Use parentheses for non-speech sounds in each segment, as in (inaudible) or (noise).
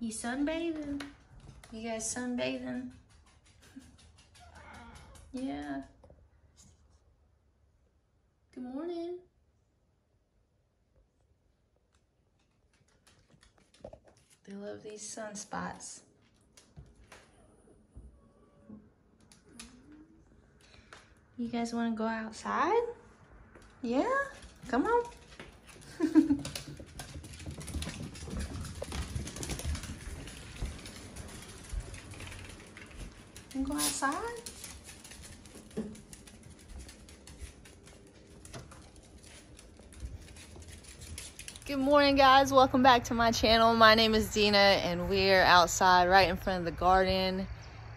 You sunbathing? You guys sunbathing? yeah. Good morning. They love these sunspots. You guys want to go outside? Yeah? Come on. (laughs) outside? Good morning guys, welcome back to my channel. My name is Dina and we're outside right in front of the garden.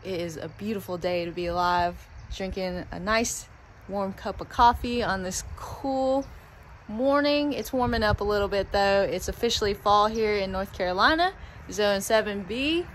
It is a beautiful day to be alive, drinking a nice warm cup of coffee on this cool morning. It's warming up a little bit though. It's officially fall here in North Carolina, zone 7B.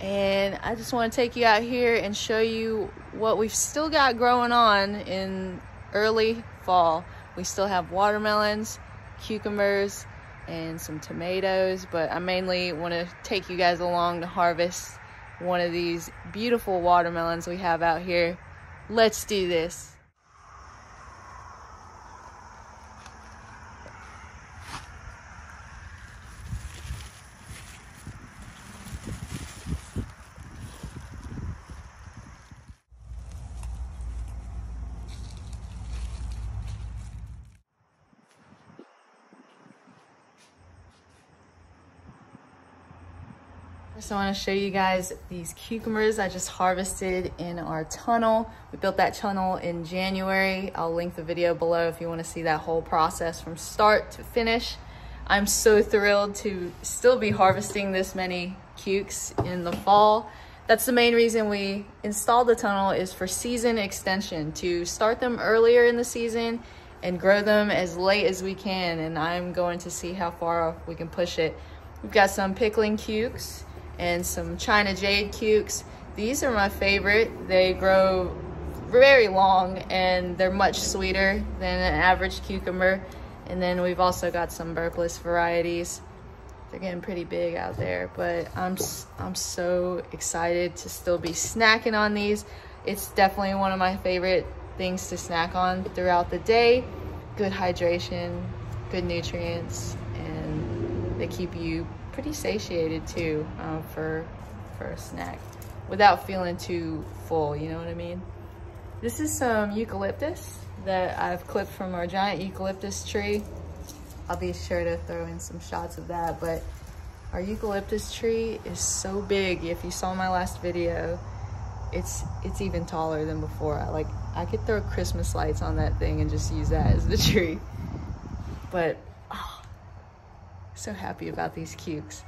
And I just want to take you out here and show you what we've still got growing on in early fall. We still have watermelons, cucumbers, and some tomatoes, but I mainly want to take you guys along to harvest one of these beautiful watermelons we have out here. Let's do this. So I want to show you guys these cucumbers I just harvested in our tunnel. We built that tunnel in January. I'll link the video below if you want to see that whole process from start to finish. I'm so thrilled to still be harvesting this many cukes in the fall. That's the main reason we installed the tunnel is for season extension, to start them earlier in the season and grow them as late as we can. And I'm going to see how far we can push it. We've got some pickling cukes and some China Jade cukes. These are my favorite. They grow very long and they're much sweeter than an average cucumber. And then we've also got some burpless varieties. They're getting pretty big out there, but I'm, I'm so excited to still be snacking on these. It's definitely one of my favorite things to snack on throughout the day. Good hydration, good nutrients, and they keep you pretty satiated too um, for, for a snack without feeling too full, you know what I mean? This is some eucalyptus that I've clipped from our giant eucalyptus tree. I'll be sure to throw in some shots of that, but our eucalyptus tree is so big. If you saw my last video, it's it's even taller than before. I like I could throw Christmas lights on that thing and just use that as the (laughs) tree. But so happy about these cukes.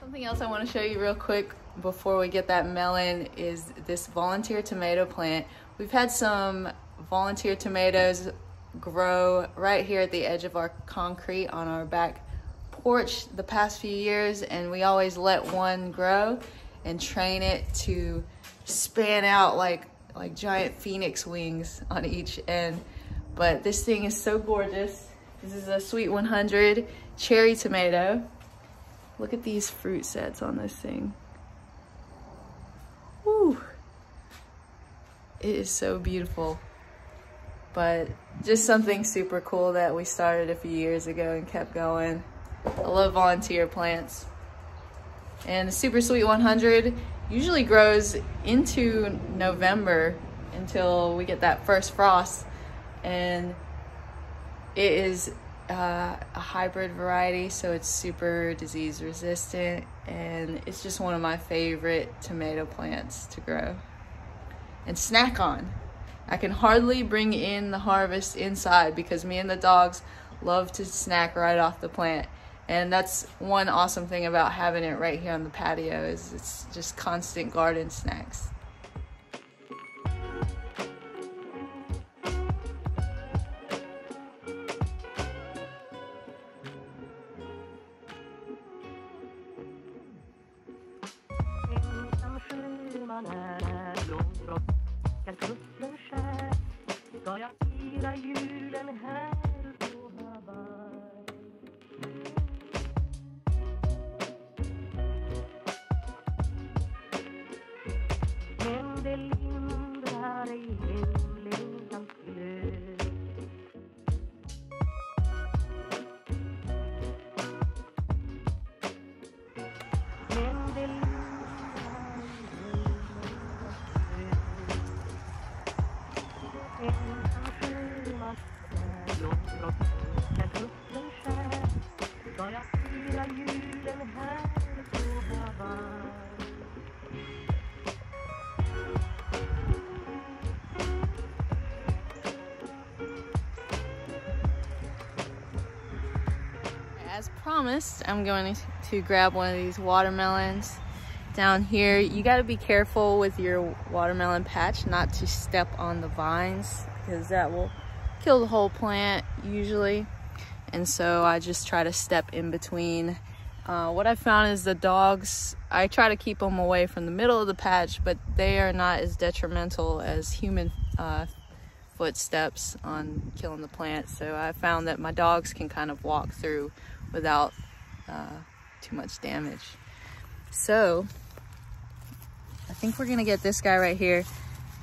Something else I want to show you real quick before we get that melon is this volunteer tomato plant. We've had some volunteer tomatoes grow right here at the edge of our concrete on our back porch the past few years and we always let one grow and train it to span out like like giant phoenix wings on each end. But this thing is so gorgeous. This is a sweet 100 cherry tomato. Look at these fruit sets on this thing. Woo! It is so beautiful. But just something super cool that we started a few years ago and kept going. I love volunteer plants. And the Super Sweet 100 usually grows into November until we get that first frost. And it is uh, a hybrid variety, so it's super disease resistant. And it's just one of my favorite tomato plants to grow and snack on. I can hardly bring in the harvest inside because me and the dogs love to snack right off the plant. And that's one awesome thing about having it right here on the patio is it's just constant garden snacks. Promised, I'm going to grab one of these watermelons down here. You got to be careful with your watermelon patch not to step on the vines because that will kill the whole plant usually. And so I just try to step in between. Uh, what I found is the dogs, I try to keep them away from the middle of the patch, but they are not as detrimental as human uh, footsteps on killing the plant. So I found that my dogs can kind of walk through without uh, too much damage. So I think we're gonna get this guy right here.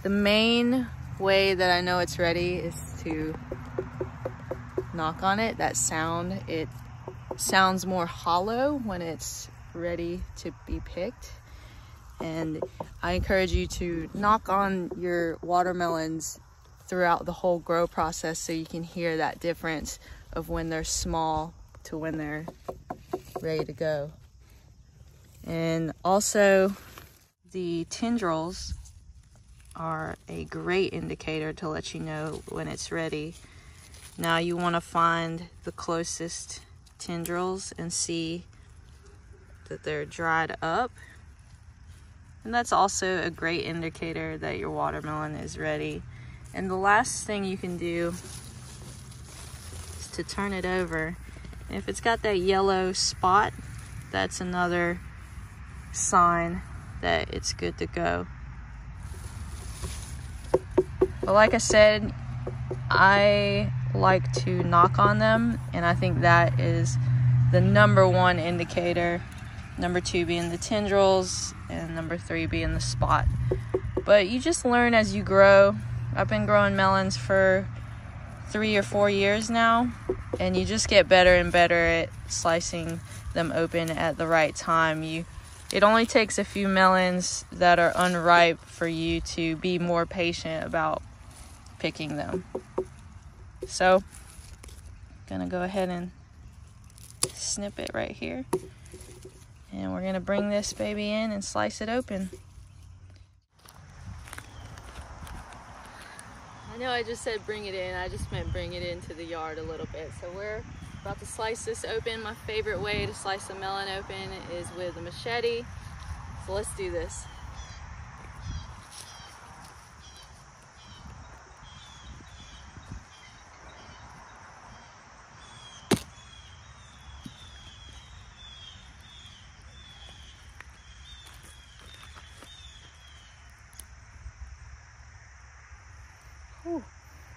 The main way that I know it's ready is to knock on it. That sound, it sounds more hollow when it's ready to be picked. And I encourage you to knock on your watermelons throughout the whole grow process so you can hear that difference of when they're small to when they're ready to go. And also the tendrils are a great indicator to let you know when it's ready. Now you want to find the closest tendrils and see that they're dried up. And that's also a great indicator that your watermelon is ready. And the last thing you can do is to turn it over. If it's got that yellow spot, that's another sign that it's good to go. But like I said, I like to knock on them, and I think that is the number one indicator. Number two being the tendrils, and number three being the spot. But you just learn as you grow. I've been growing melons for three or four years now, and you just get better and better at slicing them open at the right time. You it only takes a few melons that are unripe for you to be more patient about picking them. So, gonna go ahead and snip it right here. And we're gonna bring this baby in and slice it open. I know I just said bring it in, I just meant bring it into the yard a little bit. So we're about to slice this open. My favorite way to slice a melon open is with a machete. So let's do this.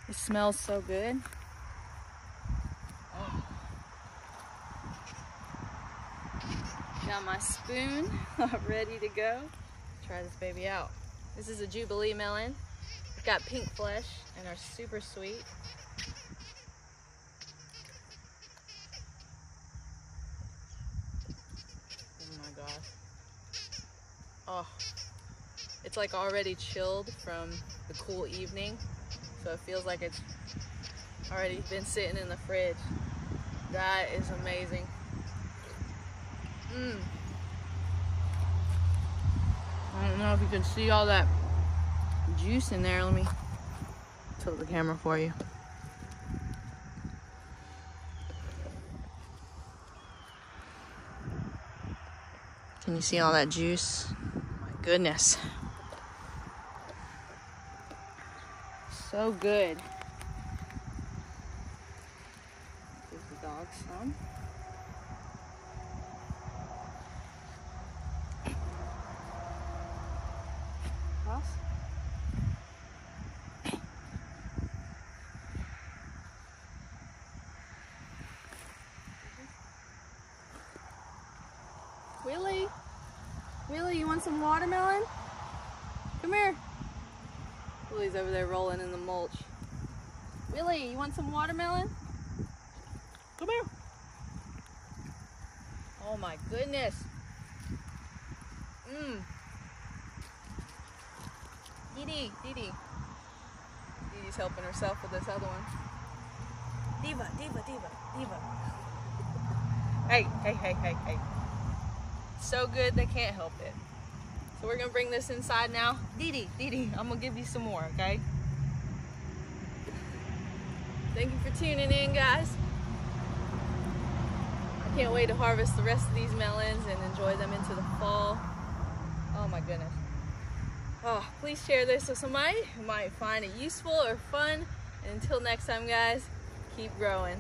It smells so good. Got my spoon (laughs) ready to go. Try this baby out. This is a Jubilee melon. It's got pink flesh and are super sweet. Oh my gosh. Oh, it's like already chilled from the cool evening. So it feels like it's already been sitting in the fridge. That is amazing. Mm. I don't know if you can see all that juice in there. Let me tilt the camera for you. Can you see all that juice? My goodness. so good. Give the dog some. Cross. Willie, Willie, you want some watermelon? Come here. Willie's over there rolling in the mulch. Willie, you want some watermelon? Come here. Oh my goodness. Mmm. Dee Dee, Dee Dee. Dee Dee's helping herself with this other one. Diva, Diva, Diva, Diva. Hey, hey, hey, hey, hey. So good they can't help it. So we're gonna bring this inside now. Dee Dee, I'm gonna give you some more, okay? Thank you for tuning in, guys. I can't wait to harvest the rest of these melons and enjoy them into the fall. Oh my goodness. Oh, please share this with somebody who might find it useful or fun. And until next time, guys, keep growing.